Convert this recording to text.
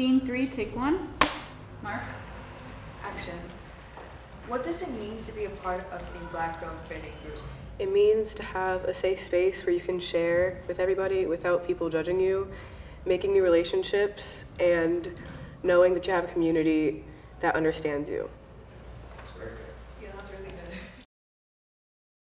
Scene three, take one. Mark. Action. What does it mean to be a part of a Black Girl Training Group? It means to have a safe space where you can share with everybody without people judging you, making new relationships, and knowing that you have a community that understands you. That's very good. Yeah, that's really good.